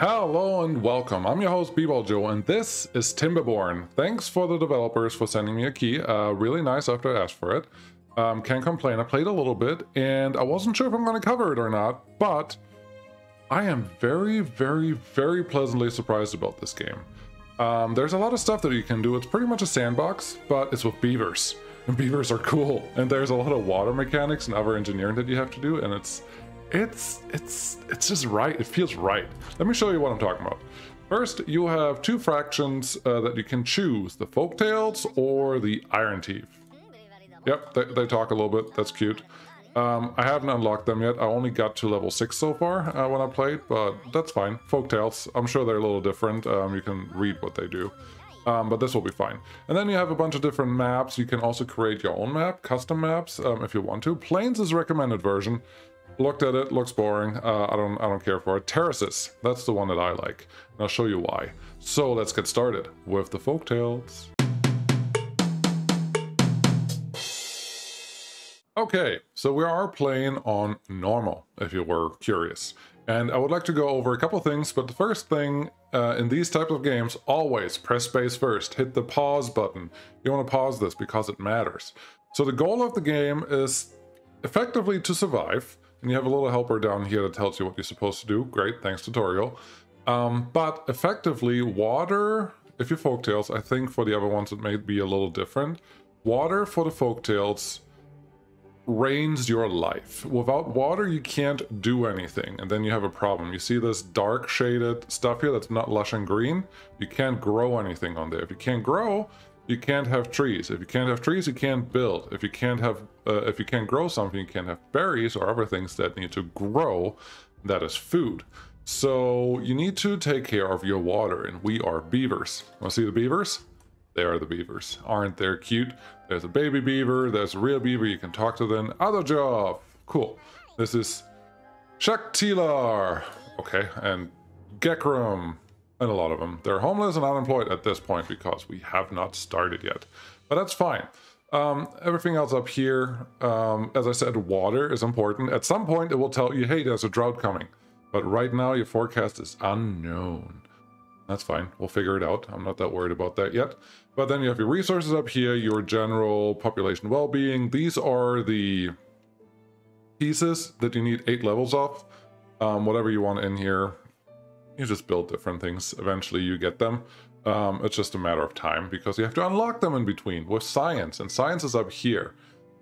Hello and welcome. I'm your host B-Ball Joe, and this is Timberborn. Thanks for the developers for sending me a key. Uh, really nice after I asked for it. Um, can't complain. I played a little bit, and I wasn't sure if I'm going to cover it or not, but I am very, very, very pleasantly surprised about this game. Um, there's a lot of stuff that you can do. It's pretty much a sandbox, but it's with beavers. And beavers are cool. And there's a lot of water mechanics and other engineering that you have to do, and it's it's it's it's just right. It feels right. Let me show you what I'm talking about. First, you have two fractions uh, that you can choose: the Folktails or the Iron Teeth. Yep, they, they talk a little bit. That's cute. Um, I haven't unlocked them yet. I only got to level 6 so far uh, when I played, but that's fine. Folktails, I'm sure they're a little different. Um, you can read what they do. Um, but this will be fine. And then you have a bunch of different maps. You can also create your own map, custom maps, um, if you want to. Plains is recommended version. Looked at it, looks boring. Uh, I don't I don't care for it. Terraces, that's the one that I like. And I'll show you why. So let's get started with the folktails. Okay, so we are playing on normal, if you were curious. And I would like to go over a couple things, but the first thing uh, in these types of games, always press space first, hit the pause button. You want to pause this because it matters. So the goal of the game is effectively to survive, and you have a little helper down here that tells you what you're supposed to do. Great, thanks tutorial. Um, but effectively, water, if you're folktails, I think for the other ones it may be a little different. Water for the folktails rains your life. Without water, you can't do anything, and then you have a problem. You see this dark shaded stuff here that's not lush and green? You can't grow anything on there. If you can't grow, you can't have trees. If you can't have trees, you can't build. If you can't have, uh, if you can't grow something, you can't have berries or other things that need to grow. That is food. So you need to take care of your water, and we are beavers. Want to see the beavers? They are the beavers. Aren't they cute? There's a baby beaver, there's a real beaver, you can talk to them. Other job! Cool. This is Shaktilar. Okay, and Gekram, and a lot of them. They're homeless and unemployed at this point because we have not started yet. But that's fine. Um, everything else up here, um, as I said, water is important. At some point, it will tell you, hey, there's a drought coming. But right now, your forecast is unknown. That's fine. We'll figure it out. I'm not that worried about that yet. But then you have your resources up here, your general population well-being. These are the pieces that you need eight levels of. Um, whatever you want in here, you just build different things. Eventually you get them. Um, it's just a matter of time because you have to unlock them in between with science. And science is up here.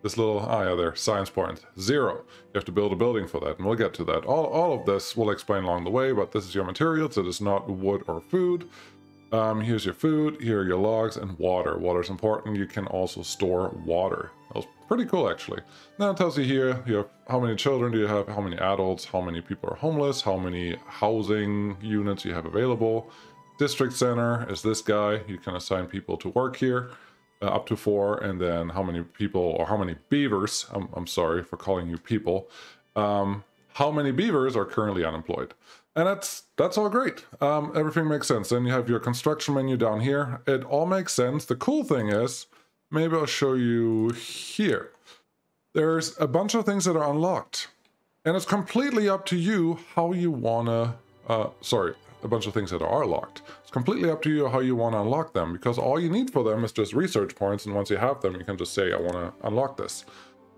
This little, ah oh yeah, there, science point, zero. You have to build a building for that, and we'll get to that. All, all of this we'll explain along the way, but this is your materials. It is not wood or food. Um, here's your food, here are your logs, and water. Water is important. You can also store water. Pretty cool, actually. Now it tells you here, you have how many children do you have, how many adults, how many people are homeless, how many housing units you have available. District center is this guy. You can assign people to work here uh, up to four, and then how many people or how many beavers, I'm, I'm sorry for calling you people, um, how many beavers are currently unemployed. And that's that's all great. Um, everything makes sense. Then you have your construction menu down here. It all makes sense. The cool thing is, maybe I'll show you here. There's a bunch of things that are unlocked. And it's completely up to you how you wanna, uh, sorry, a bunch of things that are locked. It's completely up to you how you want to unlock them because all you need for them is just research points and once you have them you can just say I want to unlock this.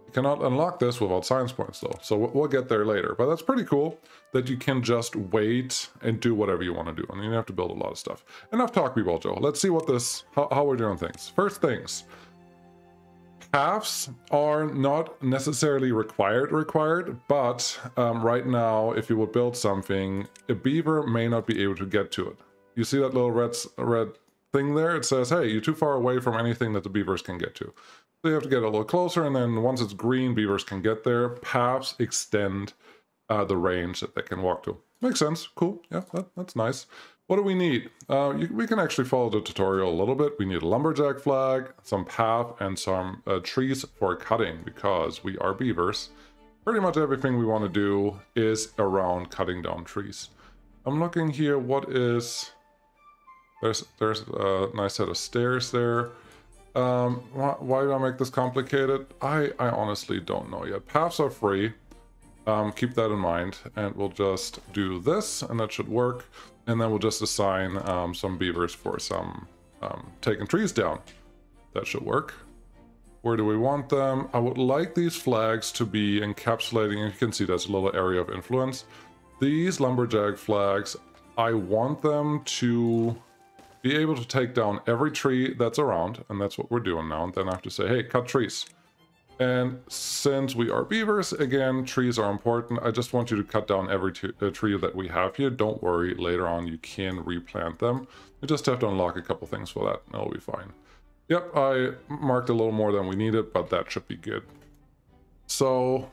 You cannot unlock this without science points though, so we'll get there later. But that's pretty cool that you can just wait and do whatever you want to do. Mean, you have to build a lot of stuff. Enough talk, people, Joe. Let's see what this, how, how we're doing things. First things, paths are not necessarily required required but um, right now if you would build something a beaver may not be able to get to it. You see that little red red thing there? It says hey you're too far away from anything that the beavers can get to. So you have to get a little closer and then once it's green beavers can get there. Paths extend uh, the range that they can walk to. Makes sense. Cool. Yeah that, that's nice what do we need? Uh, you, we can actually follow the tutorial a little bit. We need a lumberjack flag, some path, and some uh, trees for cutting because we are beavers. Pretty much everything we want to do is around cutting down trees. I'm looking here, what is... There's, there's a nice set of stairs there. Um, why, why do I make this complicated? I, I honestly don't know yet. Paths are free. Um, keep that in mind, and we'll just do this, and that should work. And then we'll just assign um, some beavers for some um, taking trees down. That should work. Where do we want them? I would like these flags to be encapsulating, you can see there's a little area of influence. These lumberjack flags, I want them to be able to take down every tree that's around, and that's what we're doing now. And then I have to say, hey, cut trees. And since we are beavers, again, trees are important. I just want you to cut down every uh, tree that we have here. Don't worry, later on you can replant them. You just have to unlock a couple things for that, and it'll be fine. Yep, I marked a little more than we needed, but that should be good. So,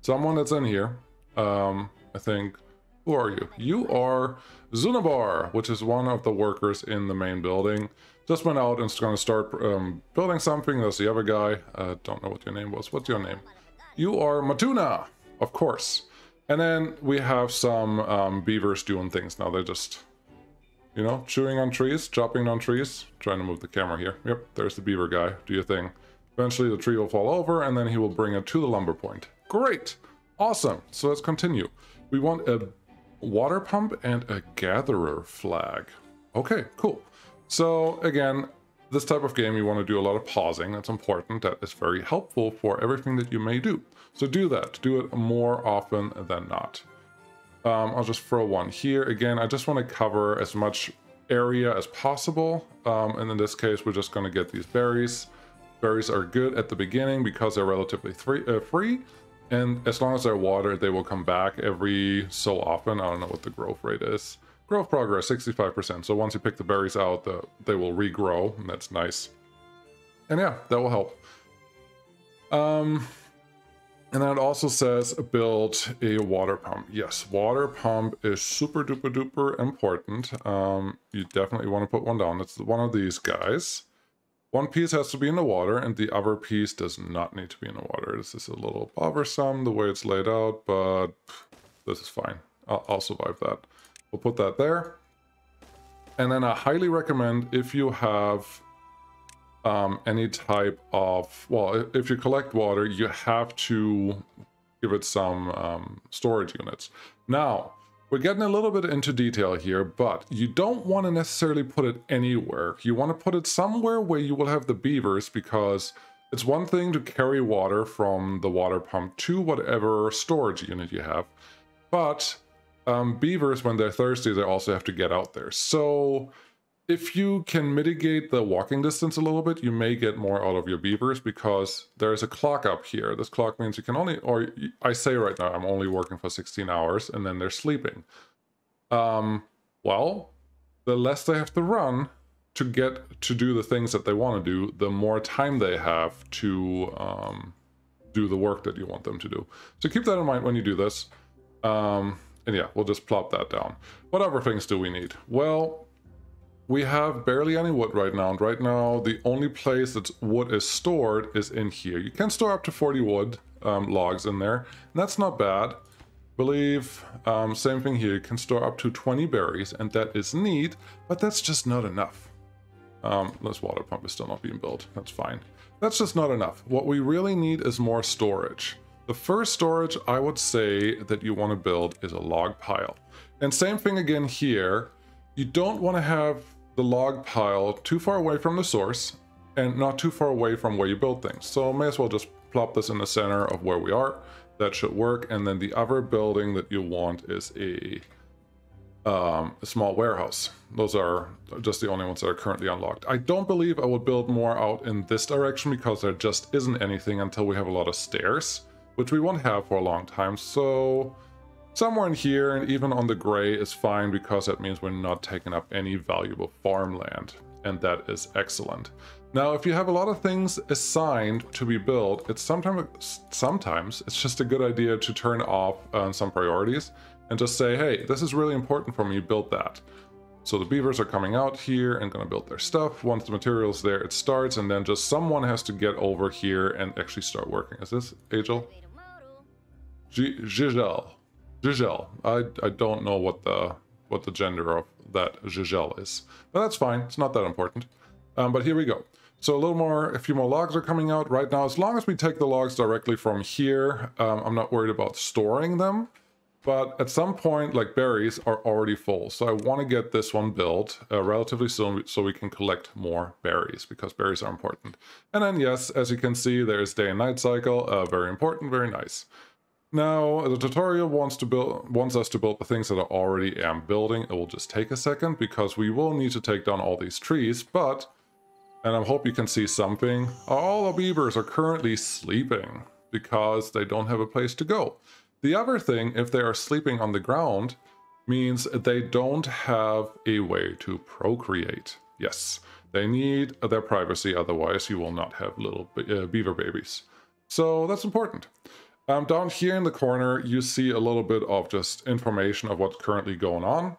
someone that's in here, um, I think, who are you? You are Zunabar, which is one of the workers in the main building. Just went out and is going to start um, building something. There's the other guy. Uh, don't know what your name was. What's your name? You are Matuna, of course. And then we have some um, beavers doing things now. They're just, you know, chewing on trees, chopping on trees. Trying to move the camera here. Yep, there's the beaver guy. Do your thing. Eventually the tree will fall over and then he will bring it to the lumber point. Great! Awesome! So let's continue. We want a water pump and a gatherer flag. Okay, cool. So again, this type of game, you want to do a lot of pausing. That's important. That is very helpful for everything that you may do. So do that. Do it more often than not. Um, I'll just throw one here. Again, I just want to cover as much area as possible. Um, and in this case, we're just going to get these berries. Berries are good at the beginning because they're relatively free, uh, free. And as long as they're watered, they will come back every so often. I don't know what the growth rate is. Growth progress, 65%. So once you pick the berries out, the, they will regrow, and that's nice. And yeah, that will help. Um, and then it also says build a water pump. Yes, water pump is super duper duper important. Um, you definitely want to put one down. It's one of these guys. One piece has to be in the water and the other piece does not need to be in the water. This is a little bothersome the way it's laid out, but this is fine. I'll, I'll survive that. We'll put that there. And then I highly recommend if you have um, any type of, well, if you collect water, you have to give it some um, storage units. Now, we're getting a little bit into detail here, but you don't want to necessarily put it anywhere. You want to put it somewhere where you will have the beavers because it's one thing to carry water from the water pump to whatever storage unit you have, but um, beavers, when they're thirsty, they also have to get out there. So if you can mitigate the walking distance a little bit, you may get more out of your beavers because there's a clock up here. This clock means you can only, or I say right now, I'm only working for 16 hours and then they're sleeping. Um, well, the less they have to run to get to do the things that they want to do, the more time they have to um, do the work that you want them to do. So keep that in mind when you do this. Um, and yeah, we'll just plop that down. What other things do we need? Well, we have barely any wood right now. And right now, the only place that wood is stored is in here. You can store up to 40 wood um, logs in there. And that's not bad. believe, um, same thing here. You can store up to 20 berries. And that is neat, but that's just not enough. Um, this water pump is still not being built. That's fine. That's just not enough. What we really need is more storage. The first storage I would say that you want to build is a log pile. And same thing again here. You don't want to have the log pile too far away from the source and not too far away from where you build things. So may as well just plop this in the center of where we are. That should work. And then the other building that you want is a, um, a small warehouse. Those are just the only ones that are currently unlocked. I don't believe I will build more out in this direction because there just isn't anything until we have a lot of stairs which we won't have for a long time. So somewhere in here and even on the gray is fine because that means we're not taking up any valuable farmland. And that is excellent. Now, if you have a lot of things assigned to be built, it's sometimes sometimes it's just a good idea to turn off uh, some priorities and just say, hey, this is really important for me, build that. So the beavers are coming out here and going to build their stuff. Once the material's there, it starts, and then just someone has to get over here and actually start working. Is this Angel? Gigel. Gigel. I, I don't know what the what the gender of that Gigel is. But that's fine. It's not that important. Um, but here we go. So a little more, a few more logs are coming out right now. As long as we take the logs directly from here, um, I'm not worried about storing them. But at some point, like berries are already full. So I want to get this one built uh, relatively soon so we can collect more berries because berries are important. And then yes, as you can see, there's day and night cycle. Uh, very important, very nice. Now, the tutorial wants to build wants us to build the things that I already am building. It will just take a second because we will need to take down all these trees, but, and I hope you can see something, all the beavers are currently sleeping because they don't have a place to go. The other thing, if they are sleeping on the ground, means they don't have a way to procreate. Yes, they need their privacy, otherwise you will not have little uh, beaver babies. So that's important. Um, down here in the corner, you see a little bit of just information of what's currently going on.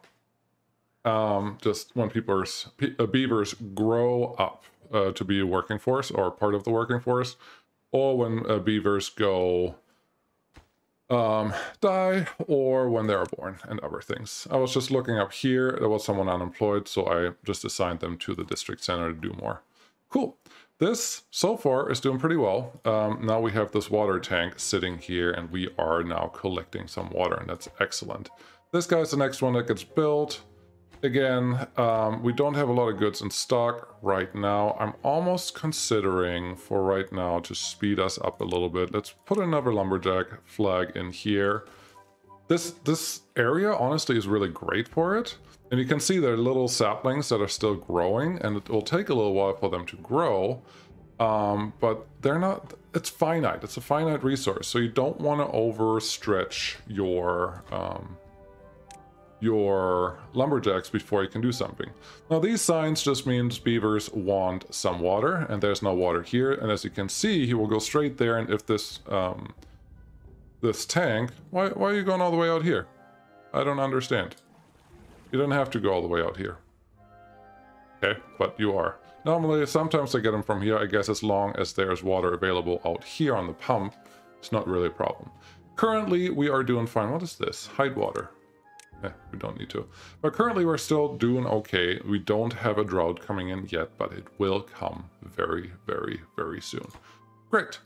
Um, just when people's uh, beavers grow up uh, to be a working force or part of the working force, or when uh, beavers go um, die or when they are born and other things. I was just looking up here, there was someone unemployed, so I just assigned them to the district center to do more. Cool. This, so far, is doing pretty well. Um, now we have this water tank sitting here and we are now collecting some water and that's excellent. This guy's the next one that gets built. Again, um, we don't have a lot of goods in stock right now. I'm almost considering for right now to speed us up a little bit. Let's put another lumberjack flag in here. This, this area honestly is really great for it. And you can see there are little saplings that are still growing and it will take a little while for them to grow. Um, but they're not, it's finite. It's a finite resource. So you don't want to overstretch your, um, your lumberjacks before you can do something. Now these signs just means beavers want some water and there's no water here. And as you can see, he will go straight there. And if this, um, this tank, why, why are you going all the way out here? I don't understand. You don't have to go all the way out here. Okay, but you are. Normally, sometimes I get them from here. I guess as long as there's water available out here on the pump, it's not really a problem. Currently, we are doing fine. What is this? Hide water. Eh, we don't need to. But currently we're still doing okay. We don't have a drought coming in yet, but it will come very, very, very soon. Great.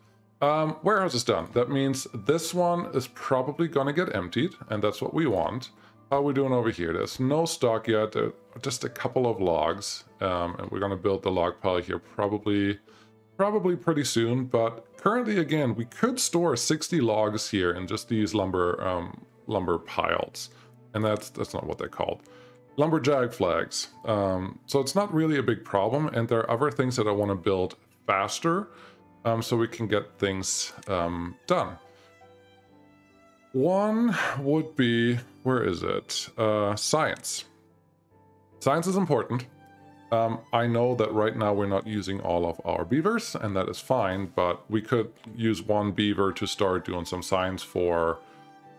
Um, warehouse is done. That means this one is probably going to get emptied, and that's what we want. How are we doing over here? There's no stock yet, just a couple of logs, um, and we're going to build the log pile here probably, probably pretty soon, but currently, again, we could store 60 logs here in just these lumber, um, lumber piles and that's that's not what they're called. Lumberjack flags. Um, so it's not really a big problem, and there are other things that I want to build faster, um, so we can get things um, done. One would be, where is it? Uh, science. Science is important. Um, I know that right now we're not using all of our beavers, and that is fine, but we could use one beaver to start doing some science for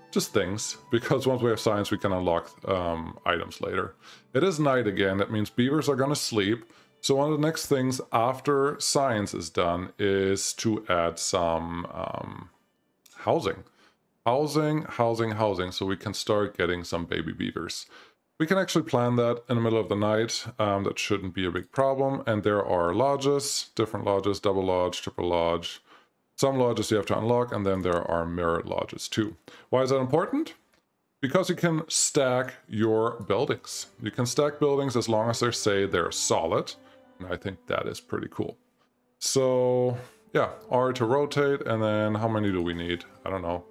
just things, because once we have science, we can unlock um, items later. It is night again, that means beavers are going to sleep. So one of the next things after science is done is to add some um, housing. Housing, housing, housing, so we can start getting some baby beavers. We can actually plan that in the middle of the night. Um, that shouldn't be a big problem. And there are lodges, different lodges, double lodge, triple lodge, some lodges you have to unlock, and then there are mirrored lodges too. Why is that important? Because you can stack your buildings. You can stack buildings as long as they say they're solid, and I think that is pretty cool. So yeah, R to rotate, and then how many do we need? I don't know.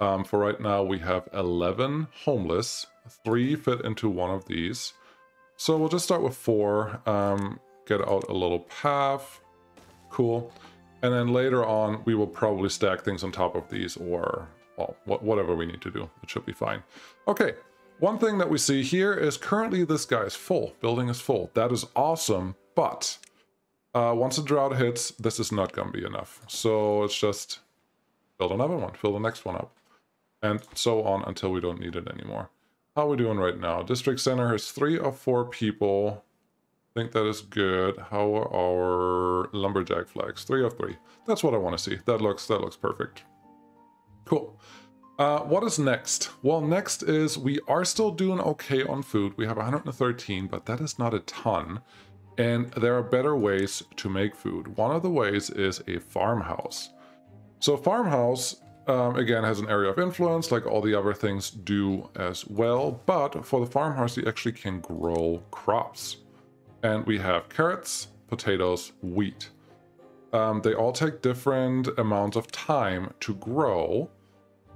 Um, for right now, we have 11 homeless. Three fit into one of these. So we'll just start with four. Um, get out a little path. Cool. And then later on, we will probably stack things on top of these or, well, whatever we need to do. It should be fine. Okay, one thing that we see here is currently this guy is full. Building is full. That is awesome, but uh, once the drought hits, this is not going to be enough. So it's just build another one, fill the next one up, and so on until we don't need it anymore. How are we doing right now? District Center has three or four people think that is good. How are our lumberjack flags? Three of three. That's what I want to see. That looks that looks perfect. Cool. Uh, what is next? Well, next is we are still doing okay on food. We have 113, but that is not a ton. And there are better ways to make food. One of the ways is a farmhouse. So farmhouse, um, again, has an area of influence like all the other things do as well. But for the farmhouse, you actually can grow crops. And we have carrots, potatoes, wheat. Um, they all take different amounts of time to grow,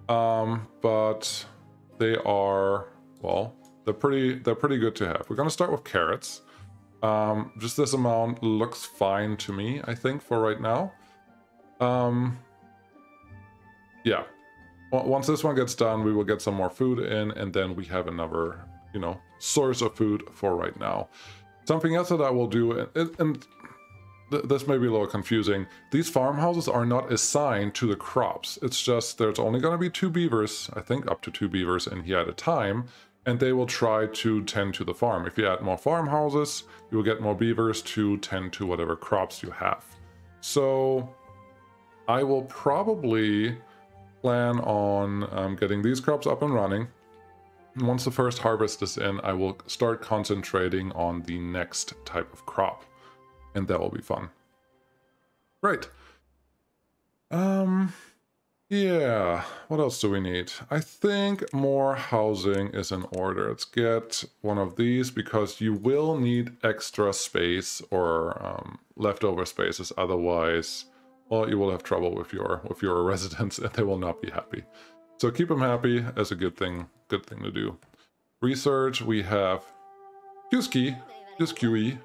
um, but they are, well, they're pretty, they're pretty good to have. We're going to start with carrots. Um, just this amount looks fine to me, I think, for right now. Um, yeah. Once this one gets done, we will get some more food in, and then we have another, you know, source of food for right now. Something else that I will do, and, and th this may be a little confusing. These farmhouses are not assigned to the crops. It's just there's only going to be two beavers, I think up to two beavers in here at a time, and they will try to tend to the farm. If you add more farmhouses, you will get more beavers to tend to whatever crops you have. So I will probably plan on um, getting these crops up and running. Once the first harvest is in, I will start concentrating on the next type of crop and that will be fun. Right. Um, yeah, what else do we need? I think more housing is in order. Let's get one of these because you will need extra space or um, leftover spaces. Otherwise, well, you will have trouble with your with your residents and they will not be happy. So keep them happy as a good thing, good thing to do. Research, we have Yuski, QE,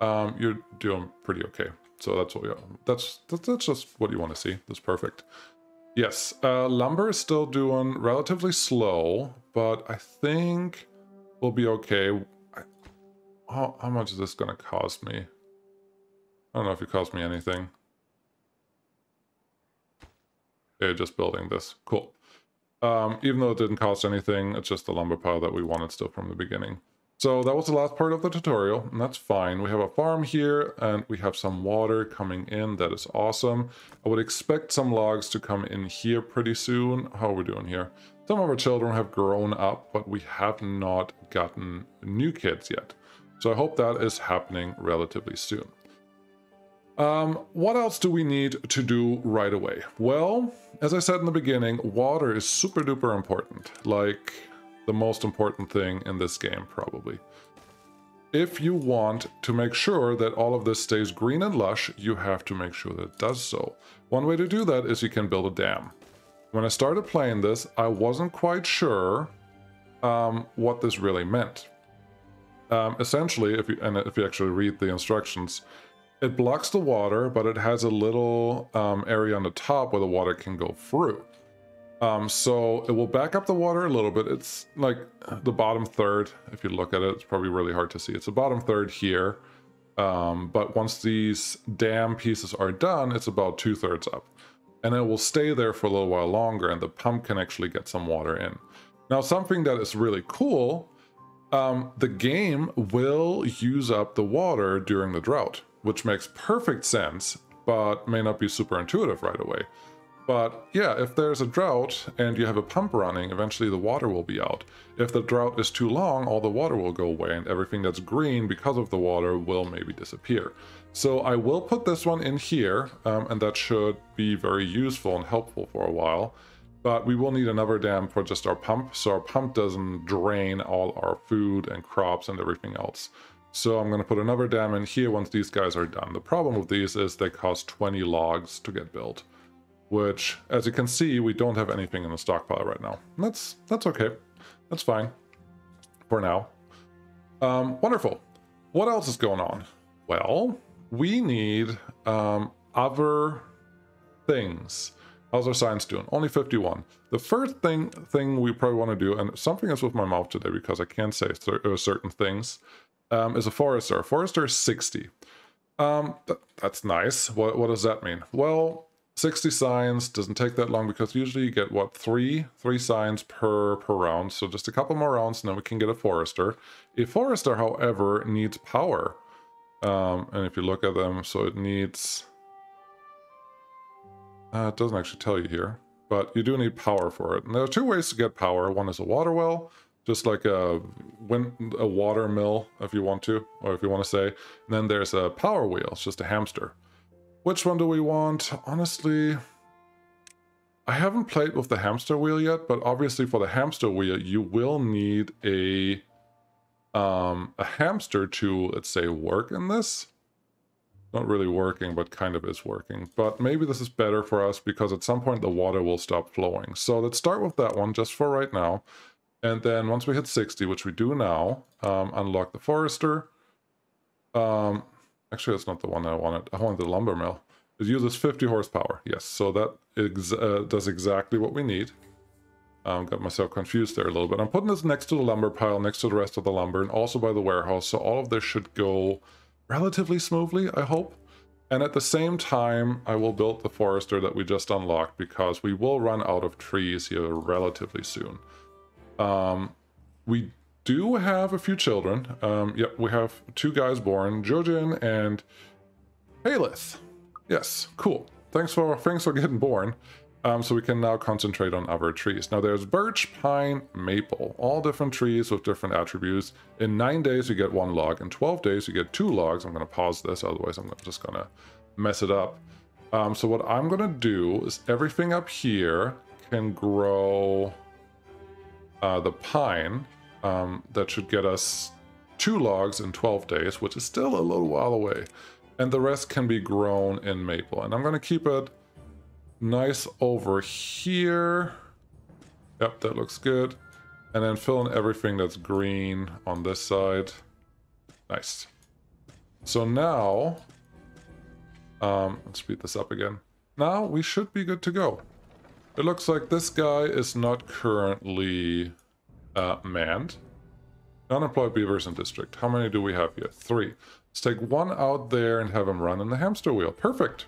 um, you're doing pretty okay. So that's what we, that's, that's, that's just what you want to see. That's perfect. Yes, uh, lumber is still doing relatively slow, but I think we'll be okay. I, how, how much is this going to cost me? I don't know if it cost me anything. Okay, just building this. Cool. Um, even though it didn't cost anything, it's just the lumber pile that we wanted still from the beginning. So that was the last part of the tutorial, and that's fine. We have a farm here, and we have some water coming in. That is awesome. I would expect some logs to come in here pretty soon. How are we doing here? Some of our children have grown up, but we have not gotten new kids yet. So I hope that is happening relatively soon. Um, what else do we need to do right away? Well, as I said in the beginning, water is super duper important. Like, the most important thing in this game, probably. If you want to make sure that all of this stays green and lush, you have to make sure that it does so. One way to do that is you can build a dam. When I started playing this, I wasn't quite sure um, what this really meant. Um, essentially, if you, and if you actually read the instructions, it blocks the water, but it has a little um, area on the top where the water can go through. Um, so it will back up the water a little bit. It's like the bottom third. If you look at it, it's probably really hard to see. It's the bottom third here. Um, but once these dam pieces are done, it's about two thirds up. And it will stay there for a little while longer and the pump can actually get some water in. Now, something that is really cool, um, the game will use up the water during the drought, which makes perfect sense, but may not be super intuitive right away. But yeah, if there's a drought and you have a pump running, eventually the water will be out. If the drought is too long, all the water will go away and everything that's green because of the water will maybe disappear. So I will put this one in here um, and that should be very useful and helpful for a while. But we will need another dam for just our pump, so our pump doesn't drain all our food and crops and everything else. So I'm going to put another dam in here once these guys are done. The problem with these is they cost 20 logs to get built which, as you can see, we don't have anything in the stockpile right now. That's that's okay. That's fine for now. Um, wonderful. What else is going on? Well, we need um, other things. How's our science doing? Only 51. The first thing thing we probably want to do, and something is with my mouth today because I can't say uh, certain things, um, is a forester. Forester is 60. Um, th that's nice. What, what does that mean? Well, 60 science doesn't take that long because usually you get what three three science per per round so just a couple more rounds and then we can get a forester a forester however needs power um, and if you look at them so it needs uh, it doesn't actually tell you here but you do need power for it and there are two ways to get power one is a water well just like a wind, a water mill, if you want to, or if you want to say. And then there's a power wheel. It's just a hamster. Which one do we want? Honestly, I haven't played with the hamster wheel yet, but obviously for the hamster wheel, you will need a um, a hamster to, let's say, work in this. Not really working, but kind of is working. But maybe this is better for us because at some point the water will stop flowing. So let's start with that one just for right now. And then once we hit 60, which we do now, um, unlock the forester. Um, actually, that's not the one I wanted. I wanted the lumber mill. It uses 50 horsepower. Yes, so that ex uh, does exactly what we need. Um, got myself confused there a little bit. I'm putting this next to the lumber pile, next to the rest of the lumber, and also by the warehouse. So all of this should go relatively smoothly, I hope. And at the same time, I will build the forester that we just unlocked because we will run out of trees here relatively soon. Um, we do have a few children. Um, yep, we have two guys born, Jojin and Halith. Yes, cool. Thanks for thanks for getting born. Um, so we can now concentrate on other trees. Now there's birch, pine, maple, all different trees with different attributes. In nine days you get one log. In 12 days you get two logs. I'm going to pause this, otherwise I'm just going to mess it up. Um, so what I'm going to do is everything up here can grow uh, the pine. Um, that should get us two logs in 12 days, which is still a little while away. And the rest can be grown in maple. And I'm going to keep it nice over here. Yep, that looks good. And then fill in everything that's green on this side. Nice. So now, um, let's speed this up again. Now we should be good to go. It looks like this guy is not currently uh, manned. Unemployed beavers in district. How many do we have here? Three. Let's take one out there and have him run in the hamster wheel. Perfect.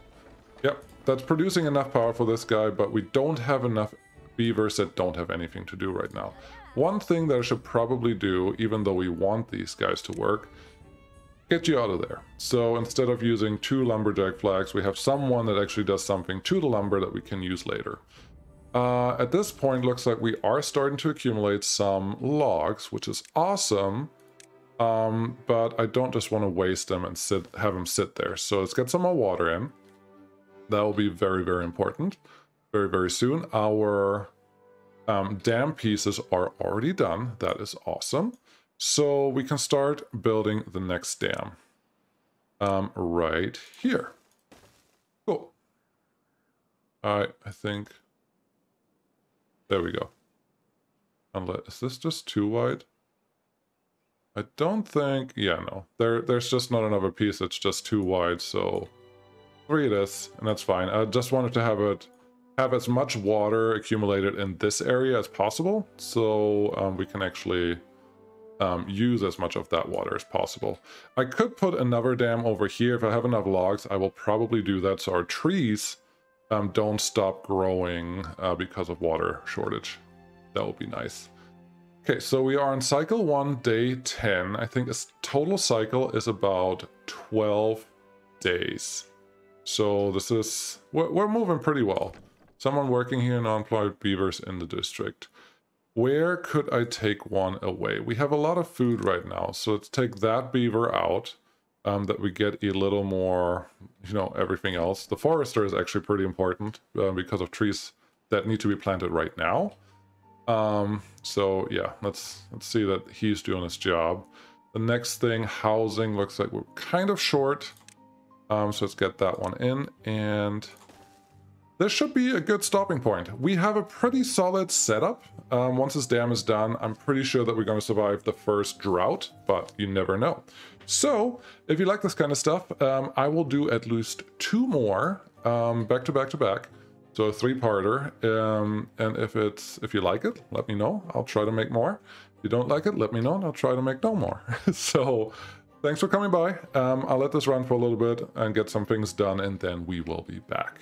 Yep, that's producing enough power for this guy, but we don't have enough beavers that don't have anything to do right now. One thing that I should probably do, even though we want these guys to work, get you out of there. So instead of using two lumberjack flags, we have someone that actually does something to the lumber that we can use later. Uh, at this point, looks like we are starting to accumulate some logs, which is awesome. Um, but I don't just want to waste them and sit, have them sit there. So let's get some more water in. That will be very, very important. Very, very soon. Our um, dam pieces are already done. That is awesome. So we can start building the next dam um, right here. Cool. I I think there we go. Unless, is this just too wide? I don't think, yeah, no. There, There's just not another piece that's just too wide, so three it is, and that's fine. I just wanted to have it have as much water accumulated in this area as possible, so um, we can actually um, use as much of that water as possible. I could put another dam over here. If I have enough logs, I will probably do that so our trees um, don't stop growing uh, because of water shortage. That would be nice. Okay, so we are on cycle 1, day 10. I think this total cycle is about 12 days. So this is... We're, we're moving pretty well. Someone working here in unemployed beavers in the district. Where could I take one away? We have a lot of food right now, so let's take that beaver out um, that we get a little more, you know, everything else. The forester is actually pretty important uh, because of trees that need to be planted right now. Um, so yeah, let's let's see that he's doing his job. The next thing, housing, looks like we're kind of short. Um, so let's get that one in and this should be a good stopping point. We have a pretty solid setup. Um, once this dam is done, I'm pretty sure that we're going to survive the first drought, but you never know. So, if you like this kind of stuff, um, I will do at least two more um, back to back to back. So a three-parter, um, and if it's if you like it, let me know. I'll try to make more. If you don't like it, let me know, and I'll try to make no more. so, thanks for coming by. Um, I'll let this run for a little bit and get some things done, and then we will be back.